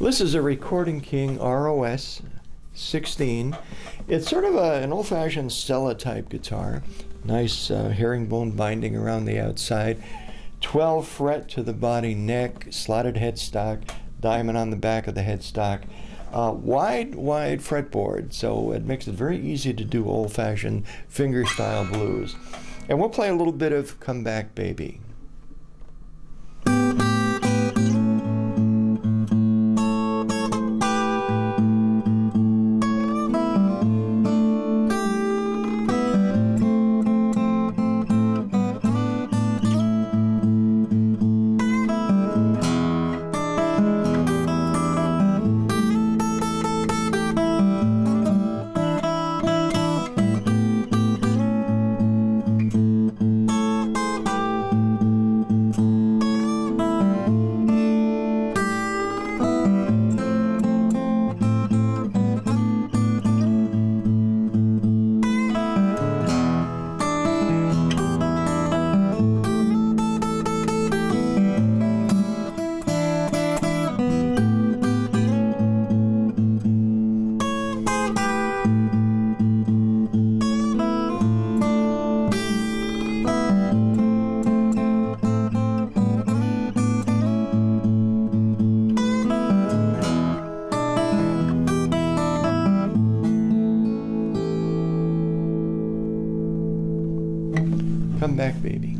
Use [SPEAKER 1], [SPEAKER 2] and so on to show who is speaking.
[SPEAKER 1] This is a Recording King ROS 16. It's sort of a, an old-fashioned Stella type guitar. Nice uh, herringbone binding around the outside. 12 fret to the body neck, slotted headstock, diamond on the back of the headstock. Uh, wide, wide fretboard, so it makes it very easy to do old-fashioned finger-style blues. And we'll play a little bit of Come Back Baby. Come back, baby.